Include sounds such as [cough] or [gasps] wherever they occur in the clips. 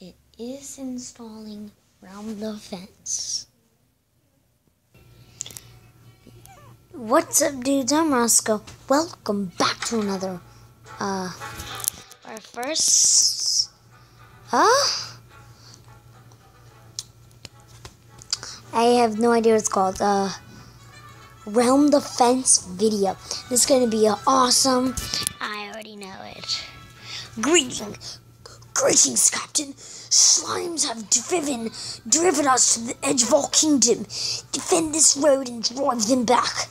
It is installing Realm Defense. What's up, dudes? I'm Roscoe. Welcome back to another, uh, our first, huh? I have no idea what it's called. Uh, Realm Defense video. This is gonna be awesome. I already know it. Greetings, greetings, Captain. Slimes have driven, driven us to the edge of our kingdom. Defend this road and drive them back.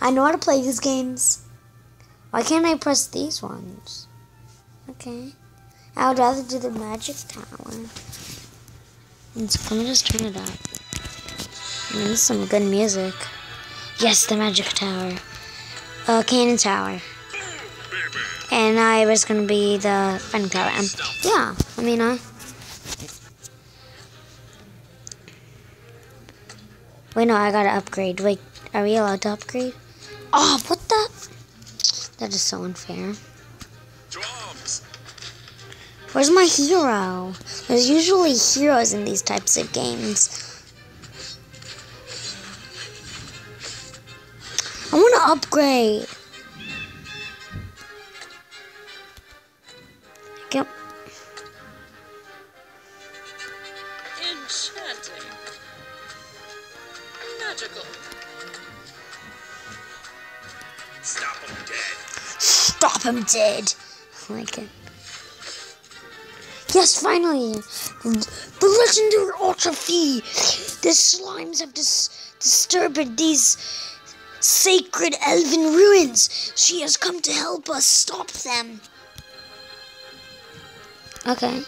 I know how to play these games. Why can't I press these ones? Okay. I would rather do the magic tower. So let me just turn it up. This is some good music. Yes, the magic tower. Uh, cannon tower. And I was gonna be the fighting tower. And yeah, I mean, I. Wait, no, I gotta upgrade. Wait, are we allowed to upgrade? Oh, what the? That is so unfair. Where's my hero? There's usually heroes in these types of games. I want to upgrade. Stop him dead. I like it. Yes, finally! The legendary Ultra Fee! The slimes have dis- disturbed these sacred elven ruins. She has come to help us stop them. Okay.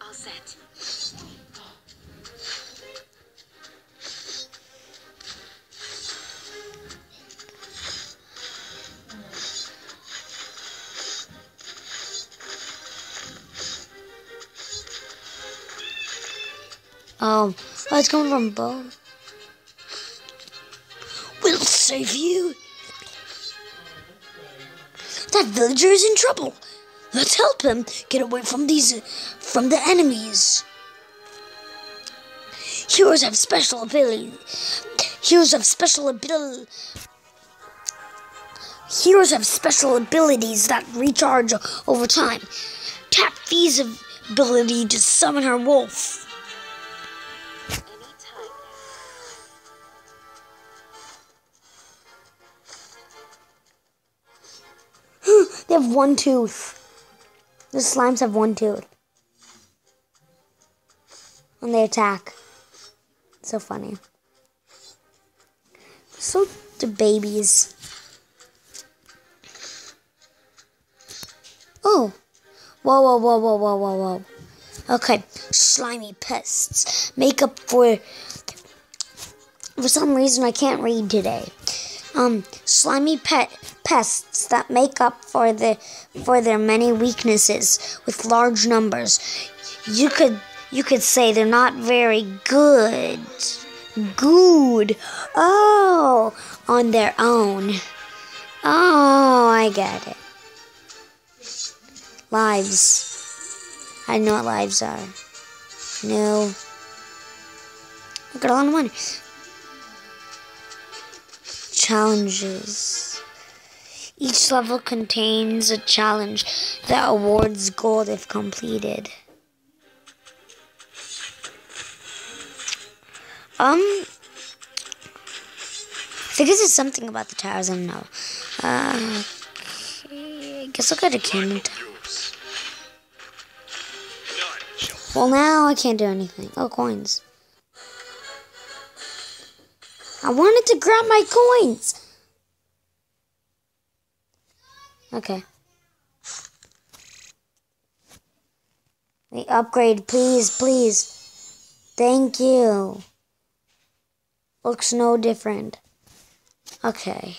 All set. Um, oh, it's coming from Bo. We'll save you. That villager is in trouble. Let's help him get away from these, from the enemies. Heroes have special ability. Heroes have special ability. Heroes have special abilities that recharge over time. Tap Fee's ability to summon her wolf. Have one tooth. The slimes have one tooth. And they attack. So funny. So the babies. Oh. Whoa, whoa, whoa, whoa, whoa, whoa, whoa. Okay. Slimy pests. Make up for. For some reason, I can't read today um, slimy pet pests that make up for the for their many weaknesses with large numbers. You could you could say they're not very good. Good. Oh, on their own. Oh, I get it. Lives. I know what lives are. No. I got a lot of money challenges. Each level contains a challenge that awards gold if completed. Um, I think this is something about the towers. I don't know. Uh, okay. I guess I'll go to Cannon Tower. Well, now I can't do anything. Oh, coins. I wanted to grab my coins. Okay. Wait, upgrade, please, please. Thank you. Looks no different. Okay.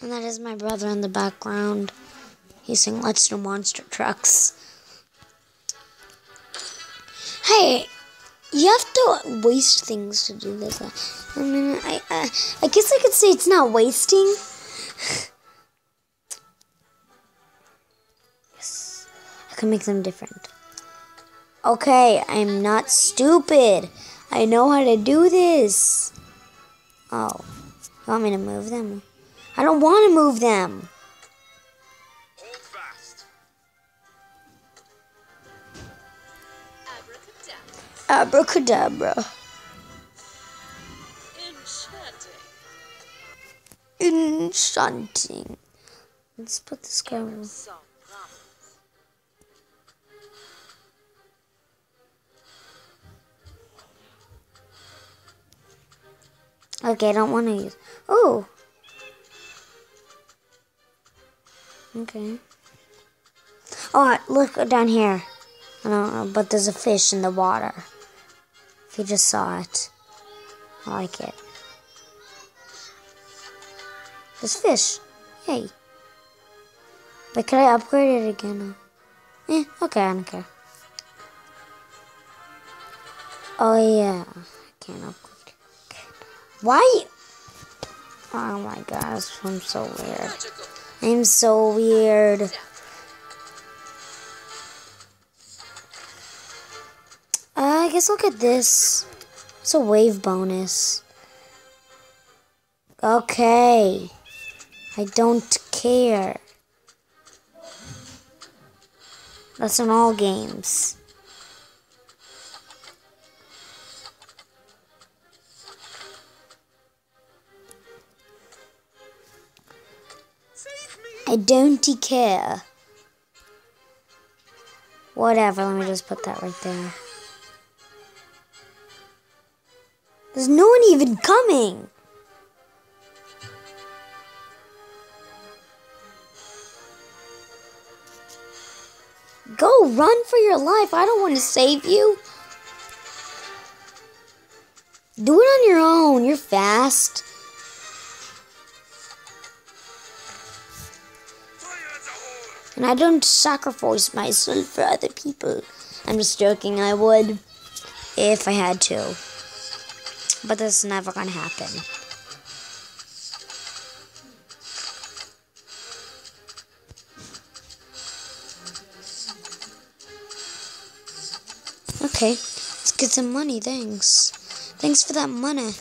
And that is my brother in the background. He's saying, let's do monster trucks. Hey, you have to waste things to do this. I mean, I, I, I guess I could say it's not wasting. yes, I can make them different. Okay, I'm not stupid. I know how to do this. Oh, you want me to move them? I don't want to move them. Hold fast. Abracadabra. Abracadabra. Enchanting. Enchanting. Let's put this guy. on. Okay, I don't want to use. Oh. Okay. Oh, look down here. I don't know, but there's a fish in the water. If you just saw it, I like it. There's fish. Yay. But can I upgrade it again? Eh, okay, I don't care. Oh yeah, I can't upgrade. Why? Oh my gosh, I'm so weird. I'm so weird. Uh, I guess look at this. It's a wave bonus. Okay. I don't care. That's in all games. I don't care. Whatever, let me just put that right there. There's no one even coming. Go run for your life. I don't want to save you. Do it on your own. You're fast. And I don't sacrifice myself for other people. I'm just joking, I would if I had to. But that's never gonna happen. Okay, let's get some money, thanks. Thanks for that money.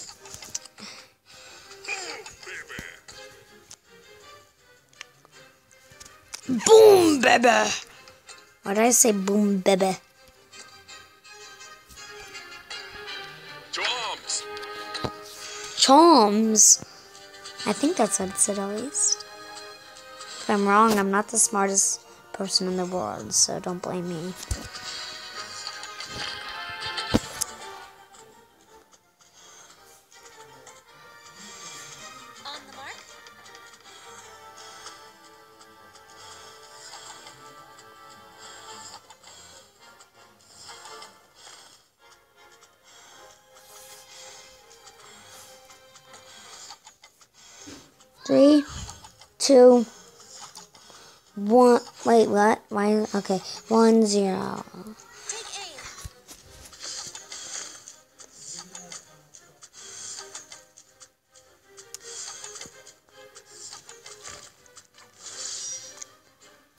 Boom, baby! Why did I say boom, baby? Toms. Choms. I think that's what it said at least. If I'm wrong, I'm not the smartest person in the world, so don't blame me. Two, one. Wait, what? Why? Okay, one zero.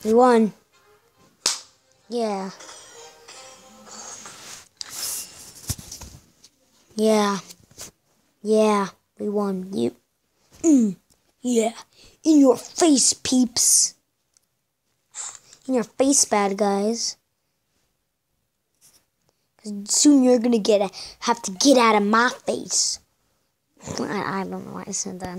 We won. Yeah. Yeah. Yeah. We won. You. Mm. [clears throat] Yeah. In your face, peeps. In your face, bad guys. 'Cause soon you're gonna get a, have to get out of my face. [laughs] I, I don't know why I said that.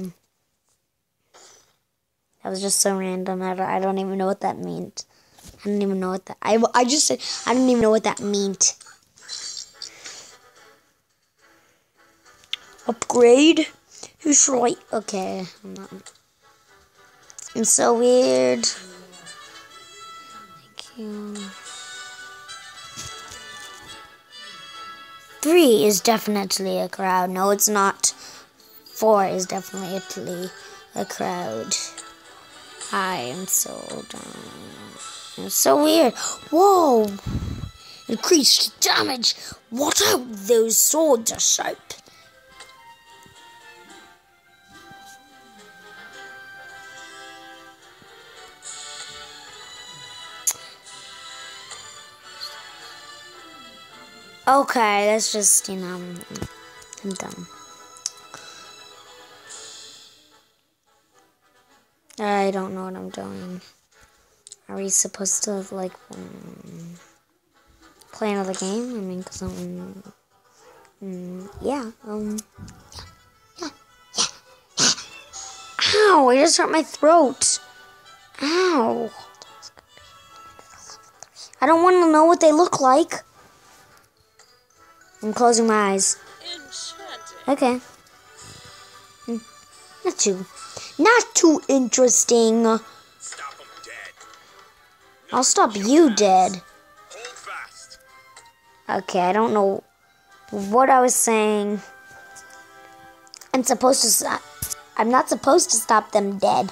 That was just so random. I don't, I don't even know what that meant. I don't even know what that. I, I just said I don't even know what that meant. Upgrade. Who's right? Okay, I'm so weird. Thank you. Three is definitely a crowd. No, it's not. Four is definitely a crowd. I am so dumb. It's so weird. Whoa! Increased damage. What are those swords are sharp? Okay, that's just, you know, I'm, dumb. I don't know what I'm doing. Are we supposed to, like, um, play another game? I mean, because I'm, mm, yeah, um, yeah, yeah, yeah, yeah. Ow, I just hurt my throat. Ow. I don't want to know what they look like. I'm closing my eyes. Okay. Hmm. Not too. Not too interesting. Stop dead. I'll stop you dead. Fast. Okay, I don't know what I was saying. I'm supposed to. Stop. I'm not supposed to stop them dead.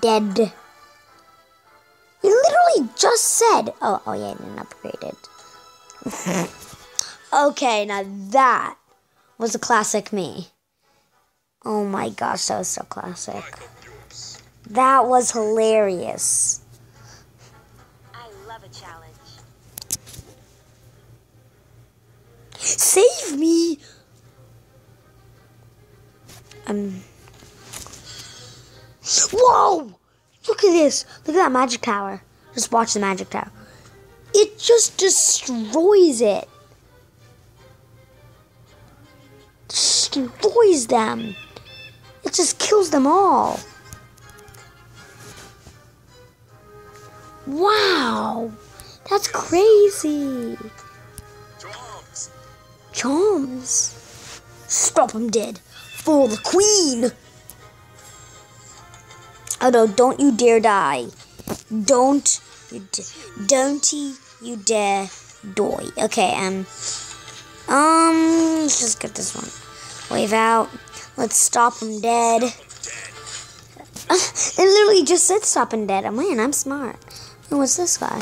Dead. You literally just said. Oh, oh yeah, I didn't upgrade it. [laughs] okay, now that was a classic me. Oh my gosh, that was so classic. That was hilarious. I love a challenge. Save me! Um. Whoa! Look at this. Look at that magic tower. Just watch the magic tower. It just destroys it. Destroys them. It just kills them all. Wow. That's crazy. Charms. Stop him dead. For the queen. Oh no, don't you dare die. Don't you don't you, you dare die. Okay, um um let's just get this one. Wave out. Let's stop him dead. [laughs] it literally just said stop him dead. I'm man, I'm smart. And what's this guy?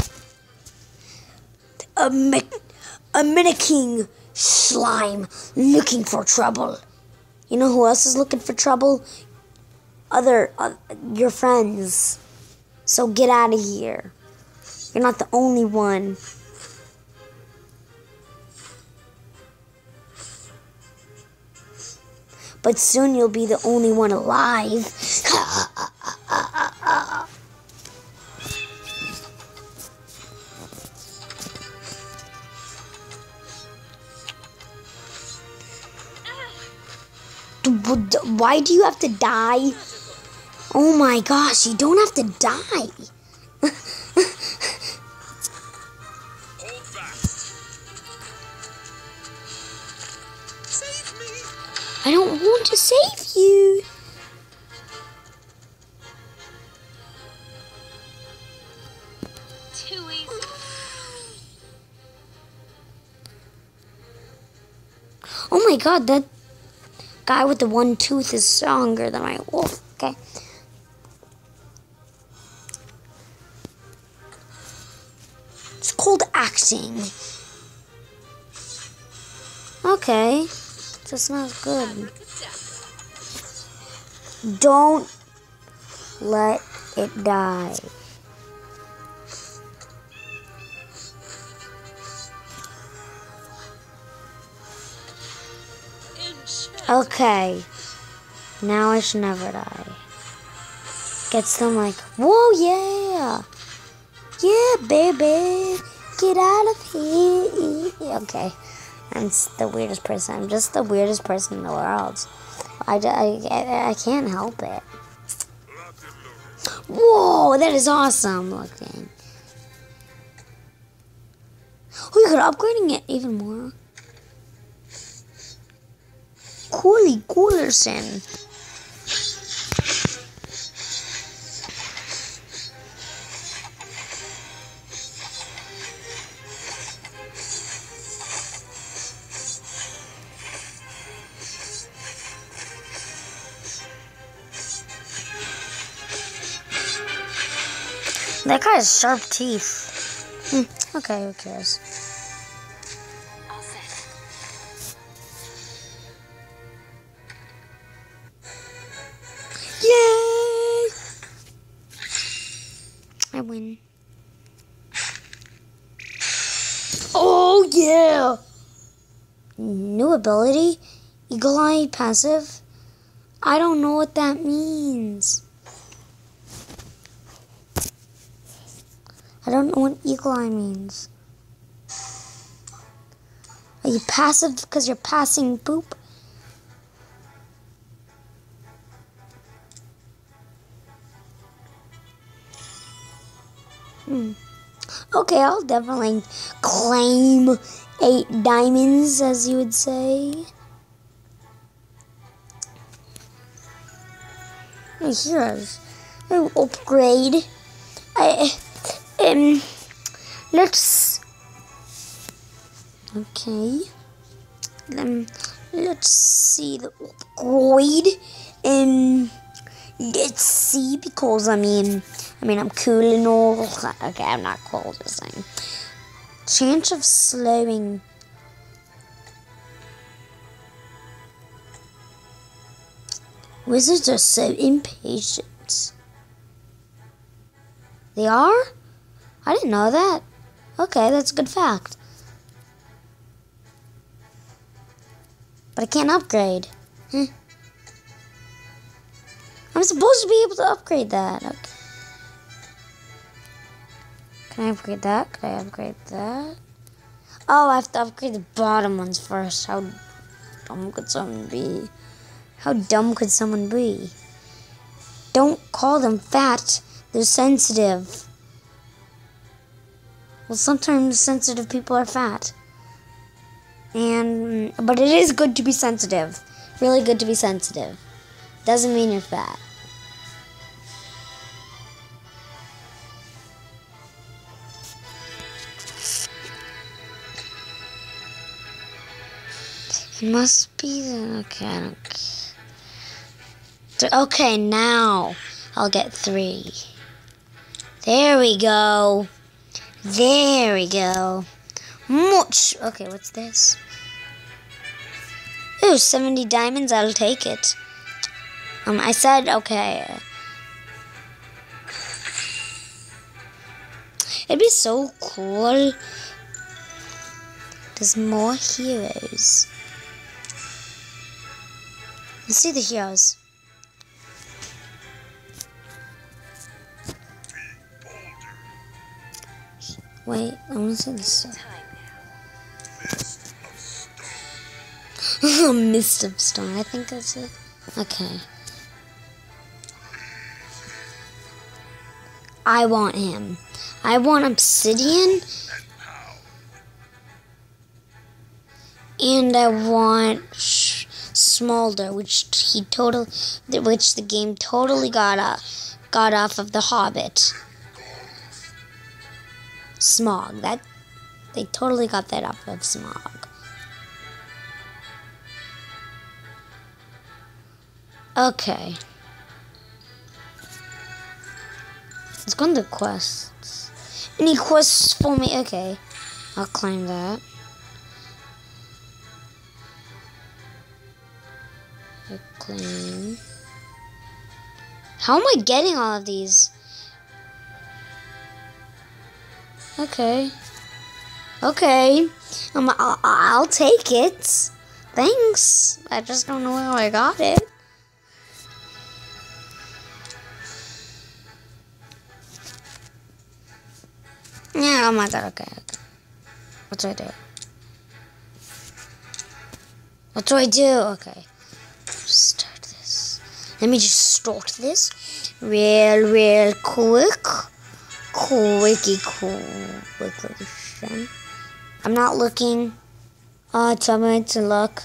A mi- a slime looking for trouble. You know who else is looking for trouble? Other uh, your friends. So get out of here. You're not the only one. But soon you'll be the only one alive. [laughs] Why do you have to die? Oh my gosh, you don't have to die. God, that guy with the one tooth is stronger than my wolf. Okay. It's called acting. Okay. That's not good. Don't let it die. Okay. Now I should never die. Gets them like, whoa, yeah. Yeah, baby. Get out of here. Okay. I'm the weirdest person. I'm just the weirdest person in the world. I I can't help it. Whoa, that is awesome looking. Oh, you could upgrading it even more. Coolly Coolerson. That guy has sharp teeth. Hmm, okay, who cares? Ability? Eagle Eye passive? I don't know what that means. I don't know what Eagle Eye means. Are you passive because you're passing poop? Hmm. Okay, I'll definitely claim eight diamonds, as you would say. My heroes. Oh, upgrade. I um. Let's. Okay. Let's see the upgrade. Um. Let's see because I mean. I mean, I'm cool and all. Okay, I'm not cool, just saying. Chance of slowing. Wizards are so impatient. They are? I didn't know that. Okay, that's a good fact. But I can't upgrade. I'm supposed to be able to upgrade that. Okay. Can I upgrade that? Can I upgrade that? Oh, I have to upgrade the bottom ones first. How dumb could someone be? How dumb could someone be? Don't call them fat. They're sensitive. Well, sometimes sensitive people are fat. And mm, but it is good to be sensitive. Really good to be sensitive. Doesn't mean you're fat. Must be the okay. Okay, now I'll get three. There we go. There we go. Much. Okay, what's this? Ooh, 70 diamonds. I'll take it. Um, I said okay. It'd be so cool. There's more heroes. Let's see the heroes. Wait, I want to see this. Now. [laughs] Mist of Stone, I think that's it. Okay. I want him. I want Obsidian. And I want Smolder, which he total, which the game totally got uh, got off of the Hobbit. Smaug. That they totally got that off of Smaug. Okay. Let's go into quests. Any quests for me? Okay. I'll claim that. I'll. How am I getting all of these? Okay. Okay. Um, I'll, I'll take it. Thanks. I just don't know how I got it. Yeah, my god, okay, okay. What do I do? What do I do? Okay. Start this. Let me just start this real, real quick. Quickie, quickly. I'm not looking. Oh, tell me to look.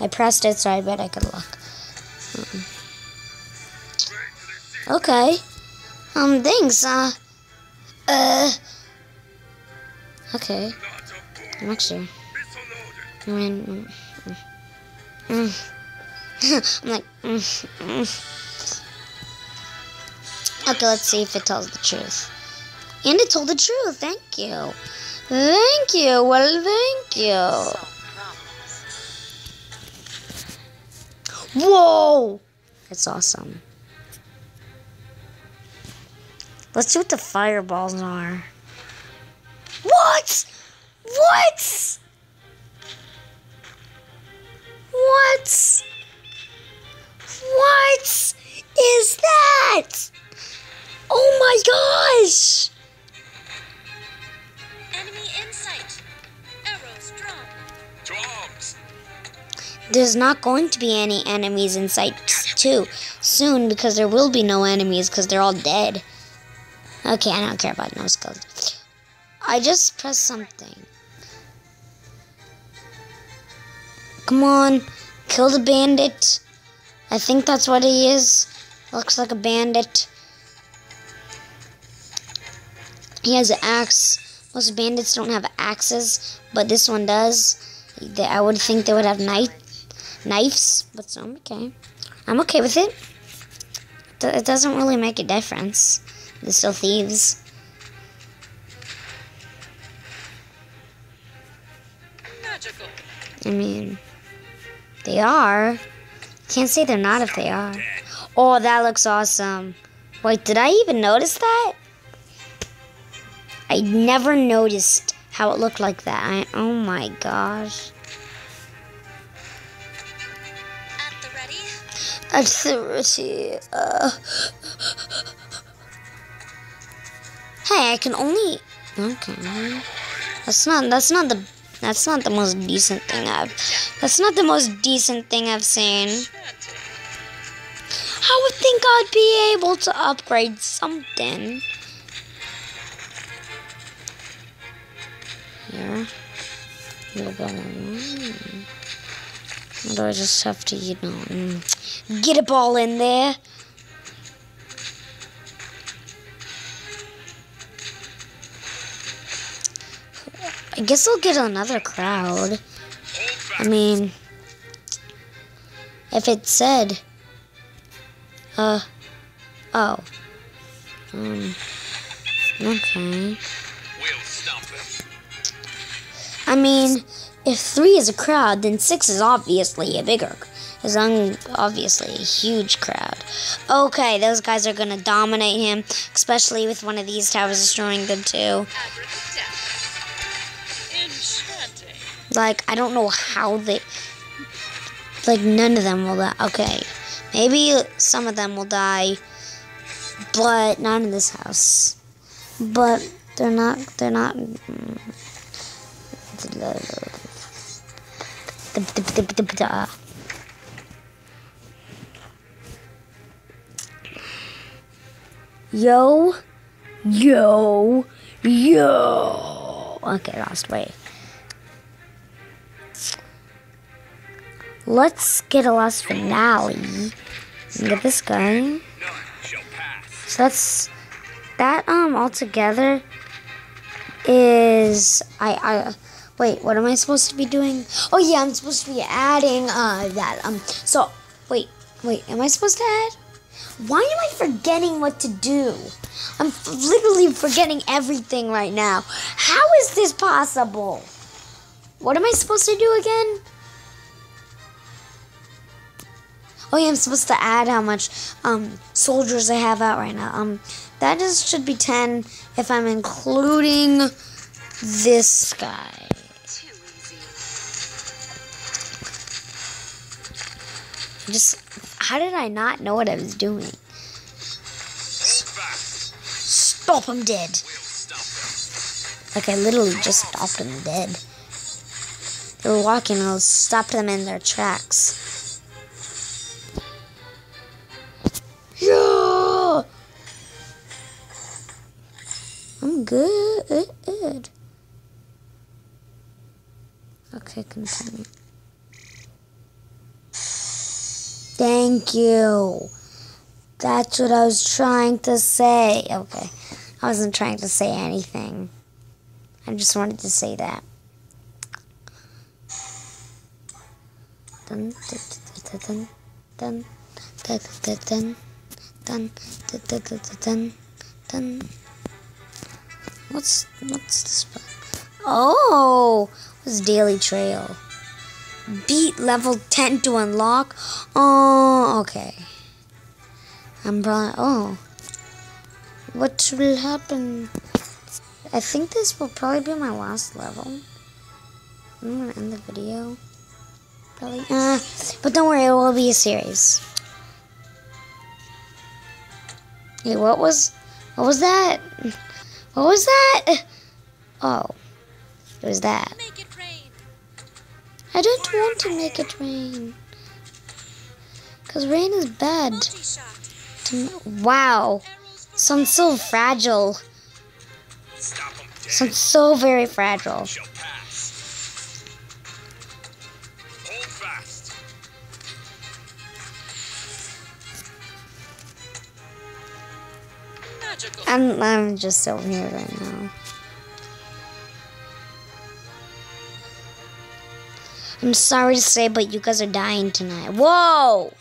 I pressed it, so I bet I could look. Okay. Um, thanks. Uh, uh. Okay. I'm actually. I mean, mm. [laughs] I'm like, mm, mm. Okay, let's see if it tells the truth. And it told the truth. Thank you. Thank you. Well, thank you. Whoa! That's awesome. Let's see what the fireballs are. What? What? What? What is that? Oh my gosh! Enemy in sight. Arrows drawn. To! There's not going to be any enemies in sight too soon because there will be no enemies because they're all dead. Okay, I don't care about no skulls. I just pressed something. Come on, kill the bandit. I think that's what he is. Looks like a bandit. He has an axe. Most bandits don't have axes, but this one does. I would think they would have knife, knives, but so I'm okay. I'm okay with it. It doesn't really make a difference. They're still thieves. Magical. I mean, they are. Can't say they're not if they are. Oh, that looks awesome. Wait, did I even notice that? I never noticed how it looked like that. I, oh my gosh. At the ready. Authority. Uh. Hey, I can only. Okay. That's not. That's not the. That's not the most decent thing I've. That's not the most decent thing I've seen. I would think I'd be able to upgrade something. Mm. Or do I just have to, you know, mm, get a ball in there? I guess I'll get another crowd. I mean, if it said, uh, oh, um, okay. I mean, if three is a crowd, then six is obviously a bigger, is obviously a huge crowd. Okay, those guys are gonna dominate him, especially with one of these towers destroying them too. Like, I don't know how they. Like, none of them will die. Okay. Maybe some of them will die, but not in this house. But they're not. They're not. Yo. Yo. Yo. Okay, lost. Wait. Let's get a last finale. Get this guy. So that's that um altogether is I I wait, what am I supposed to be doing? Oh yeah, I'm supposed to be adding uh that um so wait, wait, am I supposed to add? Why am I forgetting what to do? I'm literally forgetting everything right now. How is this possible? What am I supposed to do again? Oh yeah, I'm supposed to add how much um soldiers I have out right now. Um that is should be 10 if I'm including this guy. Just how did I not know what I was doing? Stop him dead. Like I literally just stopped them dead. They were walking and I stopped them in their tracks. you. That's what I was trying to say. Okay. I wasn't trying to say anything. I just wanted to say that. Dun, dun, dun, what's what's this? Oh, it's Daily Trail. Beat level ten to unlock. Oh, okay. I'm probably. Oh, what will happen? I think this will probably be my last level. I'm gonna end the video. Probably. Uh, but don't worry, it will be a series. Hey, what was, what was that? What was that? Oh, it was that. I don't want to make it rain. Cause rain is bad. Wow, sounds so fragile. Sounds so very fragile. I'm I'm just over here right now. I'm sorry to say, but you guys are dying tonight. Whoa!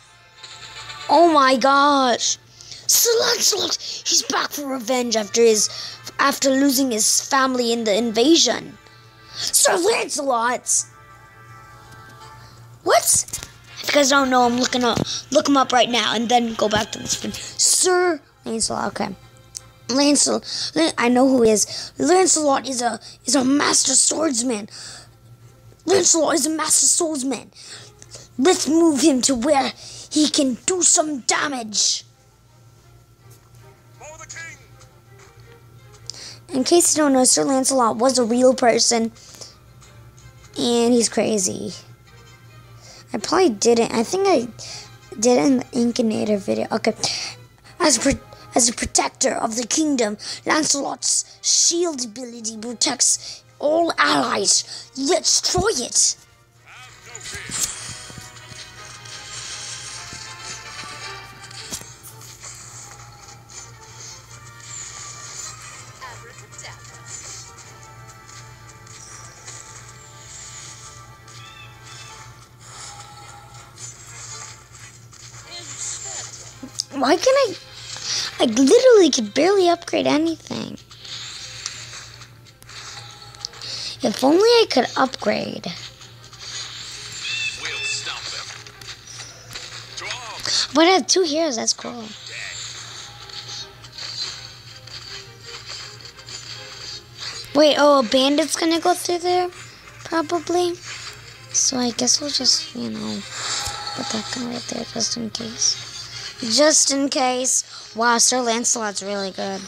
Oh my gosh! Sir Lancelot, he's back for revenge after his after losing his family in the invasion. Sir Lancelot! What? If you guys don't know, I'm looking up look him up right now and then go back to the screen. Sir Lancelot, okay. Lancelot, I know who he is. Lancelot is a is a master swordsman. Lancelot is a master swordsman. Let's move him to where he can do some damage. For the king. In case you don't know, Sir Lancelot was a real person, and he's crazy. I probably didn't. I think I did it in the Inkinator video. Okay, as as a protector of the kingdom, Lancelot's shield ability protects all allies. Let's try it. Why can I? I literally could barely upgrade anything. If only I could upgrade. We'll stop them. But I have two heroes. That's cool. Wait, oh, a bandit's gonna go through there? Probably. So I guess we'll just, you know, put that guy right there just in case. Just in case. Wow, Sir Lancelot's really good.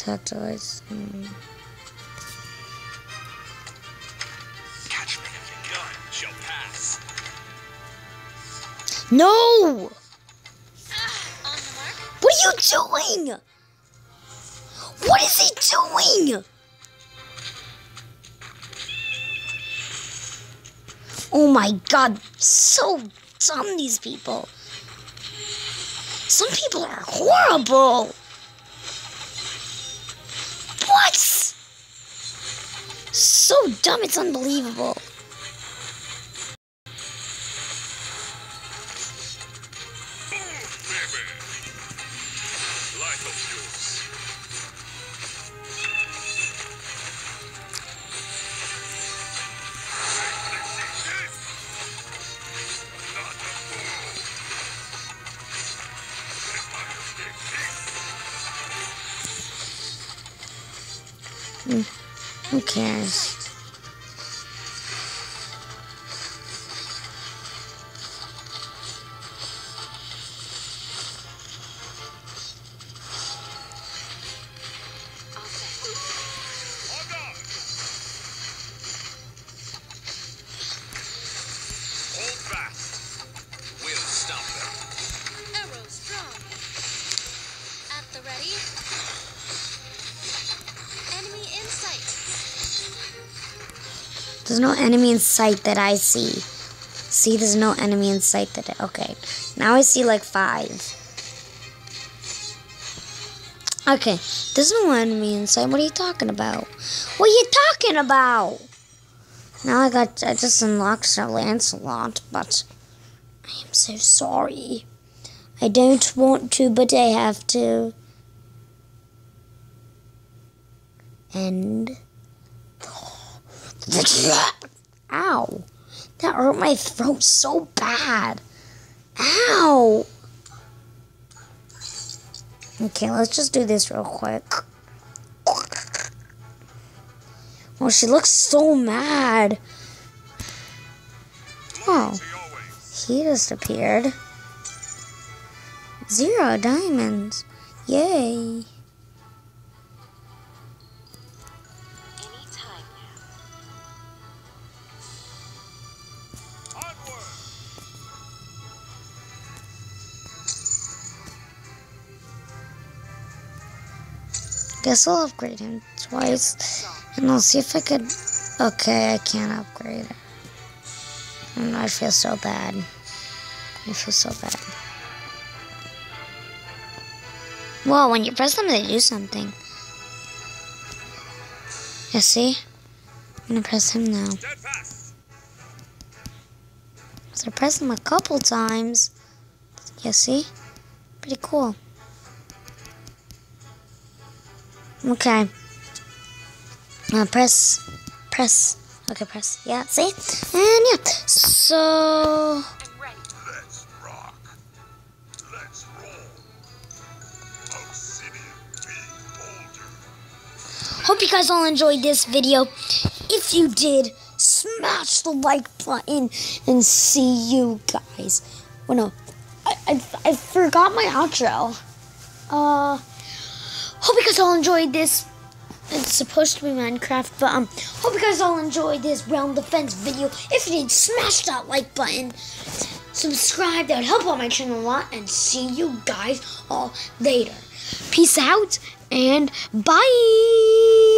Strong attack device. Mm. Catch me if you can. Shall pass. No! Ah, on the mark. What are you doing? What is he doing? Oh my god, so dumb these people. Some people are horrible. So dumb, it's unbelievable. Boom, Who cares? Enemy in sight that I see. See, there's no enemy in sight that I, okay. Now I see like five. Okay, there's no enemy inside. What are you talking about? What are you talking about? Now I got I just unlocked Sir Lancelot, but I am so sorry. I don't want to, but I have to. And [gasps] ow, that hurt my throat so bad. Ow. Okay, let's just do this real quick. Oh, she looks so mad. Oh, he just appeared. Zero diamonds. Yay. Guess I'll upgrade him twice. And I'll see if I could. Okay, I can't upgrade. And I feel so bad. I feel so bad. Well, when you press them, they do something. You see? I'm gonna press him now. So I pressed them a couple times. You see? Pretty cool. Okay. Uh, press, press. Okay, press. Yeah, see? And yeah. So. Let's rock. Let's roll. Hope you guys all enjoyed this video. If you did, smash the like button and see you guys. Well, no, I, I, I forgot my outro. Uh, hope you guys all enjoyed this. It's supposed to be Minecraft, but um, hope you guys all enjoyed this Realm Defense video. If you did, smash that like button, subscribe. That would help out my channel a lot. And see you guys all later. Peace out and bye.